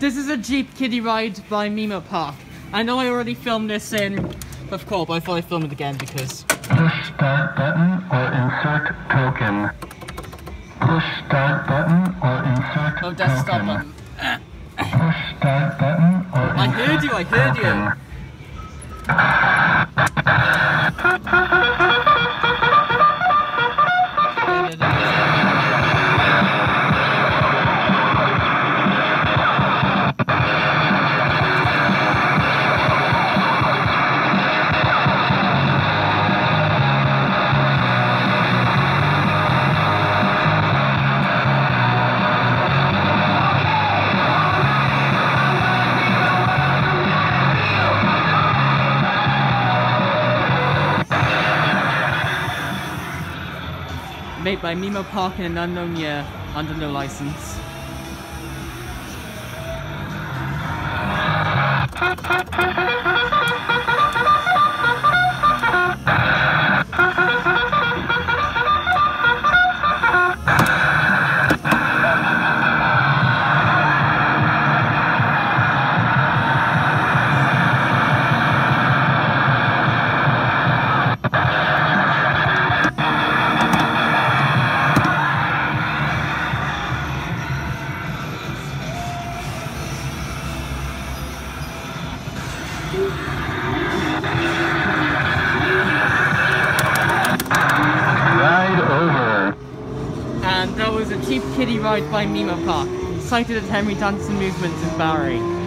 This is a Jeep kiddie ride by Memo Park. I know I already filmed this in of course, but I thought I'd film it again because... Push start button or insert token. Push start button or insert Oh, that's stop token. button. Push start button or I heard you, I heard you. Made by Memo Park in an unknown year, under no license. Ride over. And that was a Jeep kiddie ride by Memo Park, sighted at Henry Danter Movements in Barry.